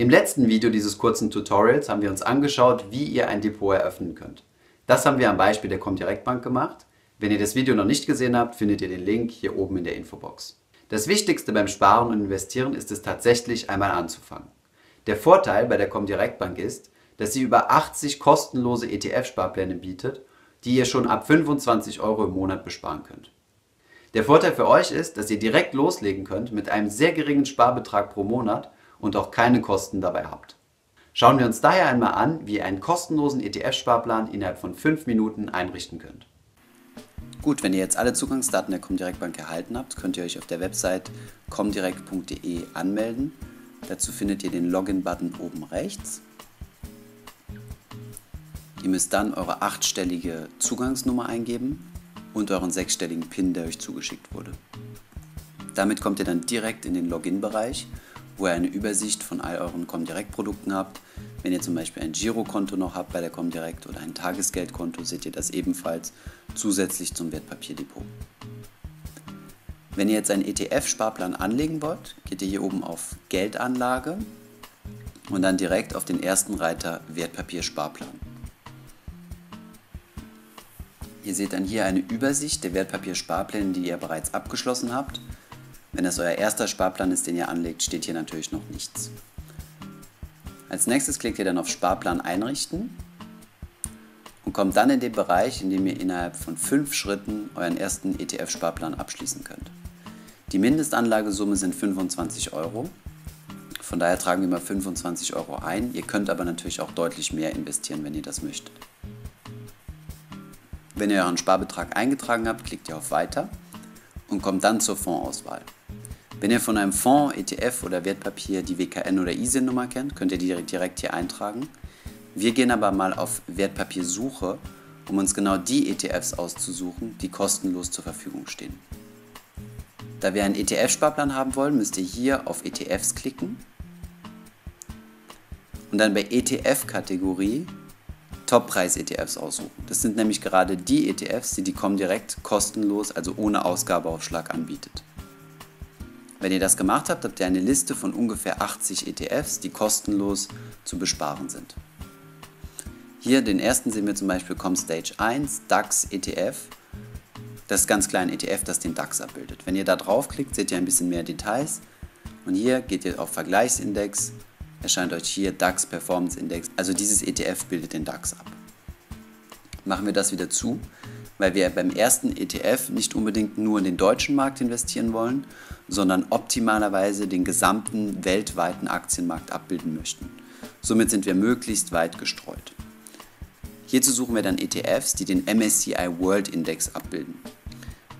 Im letzten Video dieses kurzen Tutorials haben wir uns angeschaut, wie ihr ein Depot eröffnen könnt. Das haben wir am Beispiel der Comdirect Bank gemacht. Wenn ihr das Video noch nicht gesehen habt, findet ihr den Link hier oben in der Infobox. Das Wichtigste beim Sparen und Investieren ist es tatsächlich einmal anzufangen. Der Vorteil bei der Comdirect Bank ist, dass sie über 80 kostenlose ETF-Sparpläne bietet, die ihr schon ab 25 Euro im Monat besparen könnt. Der Vorteil für euch ist, dass ihr direkt loslegen könnt mit einem sehr geringen Sparbetrag pro Monat und auch keine Kosten dabei habt. Schauen wir uns daher einmal an, wie ihr einen kostenlosen ETF-Sparplan innerhalb von 5 Minuten einrichten könnt. Gut, wenn ihr jetzt alle Zugangsdaten der Comdirect Bank erhalten habt, könnt ihr euch auf der Website comdirect.de anmelden. Dazu findet ihr den Login-Button oben rechts. Ihr müsst dann eure achtstellige Zugangsnummer eingeben und euren sechsstelligen PIN, der euch zugeschickt wurde. Damit kommt ihr dann direkt in den Login-Bereich wo ihr eine Übersicht von all euren Comdirect-Produkten habt. Wenn ihr zum Beispiel ein Girokonto noch habt bei der Comdirect oder ein Tagesgeldkonto, seht ihr das ebenfalls zusätzlich zum Wertpapierdepot. Wenn ihr jetzt einen ETF-Sparplan anlegen wollt, geht ihr hier oben auf Geldanlage und dann direkt auf den ersten Reiter Wertpapiersparplan. Ihr seht dann hier eine Übersicht der Wertpapiersparpläne, die ihr bereits abgeschlossen habt wenn das euer erster Sparplan ist, den ihr anlegt, steht hier natürlich noch nichts. Als nächstes klickt ihr dann auf Sparplan einrichten und kommt dann in den Bereich, in dem ihr innerhalb von fünf Schritten euren ersten ETF-Sparplan abschließen könnt. Die Mindestanlagesumme sind 25 Euro. Von daher tragen wir mal 25 Euro ein. Ihr könnt aber natürlich auch deutlich mehr investieren, wenn ihr das möchtet. Wenn ihr euren Sparbetrag eingetragen habt, klickt ihr auf Weiter und kommt dann zur Fondsauswahl. Wenn ihr von einem Fonds, ETF oder Wertpapier die WKN oder ISIN-Nummer kennt, könnt ihr die direkt hier eintragen. Wir gehen aber mal auf Wertpapiersuche, um uns genau die ETFs auszusuchen, die kostenlos zur Verfügung stehen. Da wir einen ETF-Sparplan haben wollen, müsst ihr hier auf ETFs klicken und dann bei ETF-Kategorie Top-Preis-ETFs aussuchen. Das sind nämlich gerade die ETFs, die die Comdirect kostenlos, also ohne Ausgabeaufschlag anbietet. Wenn ihr das gemacht habt, habt ihr eine Liste von ungefähr 80 ETFs, die kostenlos zu besparen sind. Hier den ersten sehen wir zum Beispiel ComStage 1 DAX ETF. Das ist ganz kleine ETF, das den DAX abbildet. Wenn ihr da draufklickt, seht ihr ein bisschen mehr Details. Und hier geht ihr auf Vergleichsindex, erscheint euch hier DAX Performance Index. Also dieses ETF bildet den DAX ab. Machen wir das wieder zu, weil wir beim ersten ETF nicht unbedingt nur in den deutschen Markt investieren wollen, sondern optimalerweise den gesamten weltweiten Aktienmarkt abbilden möchten. Somit sind wir möglichst weit gestreut. Hierzu suchen wir dann ETFs, die den MSCI World Index abbilden.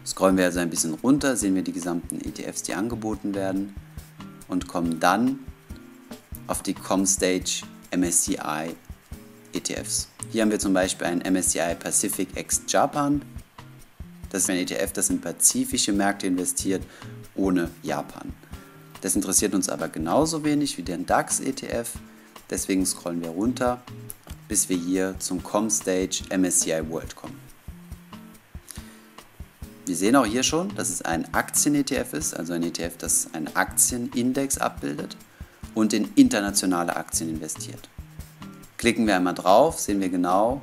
Scrollen wir also ein bisschen runter, sehen wir die gesamten ETFs, die angeboten werden und kommen dann auf die ComStage MSCI ETFs. Hier haben wir zum Beispiel einen MSCI Pacific X Japan. Das ist ein ETF, das in pazifische Märkte investiert ohne Japan. Das interessiert uns aber genauso wenig wie den DAX-ETF. Deswegen scrollen wir runter, bis wir hier zum ComStage MSCI World kommen. Wir sehen auch hier schon, dass es ein Aktien-ETF ist, also ein ETF, das einen Aktienindex abbildet und in internationale Aktien investiert. Klicken wir einmal drauf, sehen wir genau,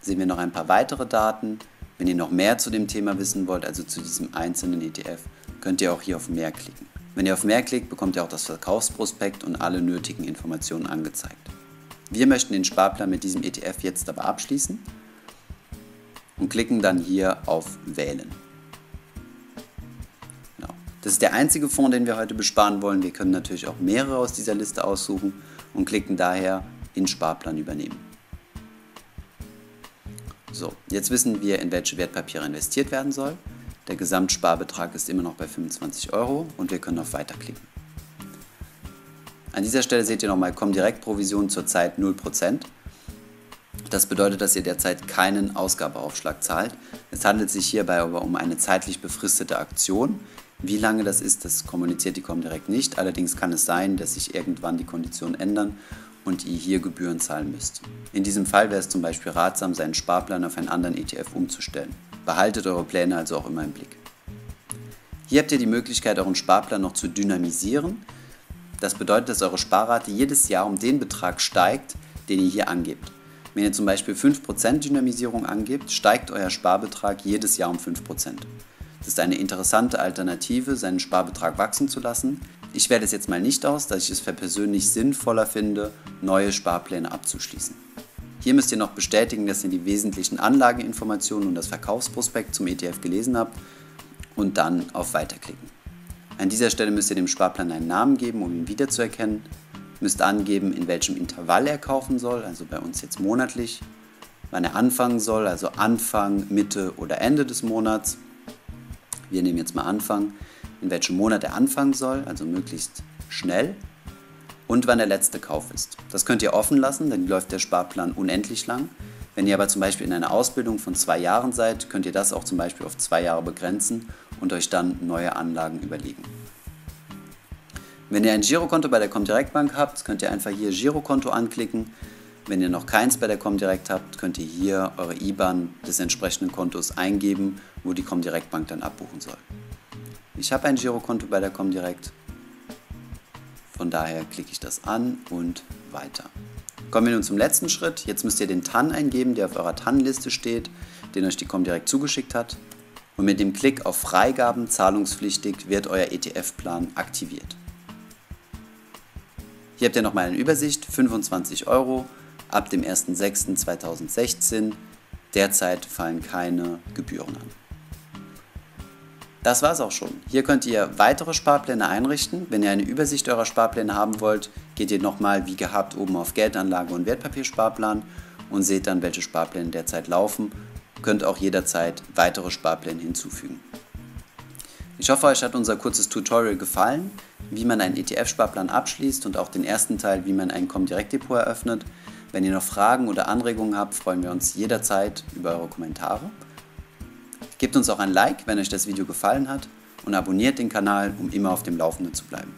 sehen wir noch ein paar weitere Daten. Wenn ihr noch mehr zu dem Thema wissen wollt, also zu diesem einzelnen ETF, könnt ihr auch hier auf Mehr klicken. Wenn ihr auf Mehr klickt, bekommt ihr auch das Verkaufsprospekt und alle nötigen Informationen angezeigt. Wir möchten den Sparplan mit diesem ETF jetzt aber abschließen und klicken dann hier auf Wählen. Genau. Das ist der einzige Fonds, den wir heute besparen wollen. Wir können natürlich auch mehrere aus dieser Liste aussuchen und klicken daher in Sparplan übernehmen. So, jetzt wissen wir, in welche Wertpapiere investiert werden soll. Der Gesamtsparbetrag ist immer noch bei 25 Euro und wir können auf Weiter klicken. An dieser Stelle seht ihr nochmal Comdirect-Provision zurzeit 0%. Das bedeutet, dass ihr derzeit keinen Ausgabeaufschlag zahlt. Es handelt sich hierbei aber um eine zeitlich befristete Aktion. Wie lange das ist, das kommuniziert die Comdirect nicht. Allerdings kann es sein, dass sich irgendwann die Konditionen ändern und ihr hier Gebühren zahlen müsst. In diesem Fall wäre es zum Beispiel ratsam, seinen Sparplan auf einen anderen ETF umzustellen. Behaltet eure Pläne also auch immer im Blick. Hier habt ihr die Möglichkeit, euren Sparplan noch zu dynamisieren. Das bedeutet, dass eure Sparrate jedes Jahr um den Betrag steigt, den ihr hier angebt. Wenn ihr zum Beispiel 5% Dynamisierung angebt, steigt euer Sparbetrag jedes Jahr um 5%. Das ist eine interessante Alternative, seinen Sparbetrag wachsen zu lassen. Ich wähle es jetzt mal nicht aus, da ich es für persönlich sinnvoller finde, neue Sparpläne abzuschließen. Hier müsst ihr noch bestätigen, dass ihr die wesentlichen Anlageinformationen und das Verkaufsprospekt zum ETF gelesen habt und dann auf Weiterklicken. An dieser Stelle müsst ihr dem Sparplan einen Namen geben, um ihn wiederzuerkennen. Müsst angeben, in welchem Intervall er kaufen soll, also bei uns jetzt monatlich, wann er anfangen soll, also Anfang, Mitte oder Ende des Monats. Wir nehmen jetzt mal Anfang, in welchem Monat er anfangen soll, also möglichst schnell und wann der letzte Kauf ist. Das könnt ihr offen lassen, dann läuft der Sparplan unendlich lang. Wenn ihr aber zum Beispiel in einer Ausbildung von zwei Jahren seid, könnt ihr das auch zum Beispiel auf zwei Jahre begrenzen und euch dann neue Anlagen überlegen. Wenn ihr ein Girokonto bei der Comdirect Bank habt, könnt ihr einfach hier Girokonto anklicken. Wenn ihr noch keins bei der Comdirect habt, könnt ihr hier eure IBAN des entsprechenden Kontos eingeben, wo die Comdirect Bank dann abbuchen soll. Ich habe ein Girokonto bei der Comdirect. Von daher klicke ich das an und weiter. Kommen wir nun zum letzten Schritt. Jetzt müsst ihr den TAN eingeben, der auf eurer TAN-Liste steht, den euch die Comdirect zugeschickt hat. Und mit dem Klick auf Freigaben zahlungspflichtig wird euer ETF-Plan aktiviert. Hier habt ihr nochmal eine Übersicht, 25 Euro ab dem 01.06.2016. Derzeit fallen keine Gebühren an. Das war es auch schon. Hier könnt ihr weitere Sparpläne einrichten. Wenn ihr eine Übersicht eurer Sparpläne haben wollt, geht ihr nochmal wie gehabt oben auf Geldanlage und Wertpapiersparplan und seht dann, welche Sparpläne derzeit laufen. Ihr könnt auch jederzeit weitere Sparpläne hinzufügen. Ich hoffe, euch hat unser kurzes Tutorial gefallen, wie man einen ETF-Sparplan abschließt und auch den ersten Teil, wie man ein Comdirect-Depot eröffnet. Wenn ihr noch Fragen oder Anregungen habt, freuen wir uns jederzeit über eure Kommentare. Gebt uns auch ein Like, wenn euch das Video gefallen hat und abonniert den Kanal, um immer auf dem Laufenden zu bleiben.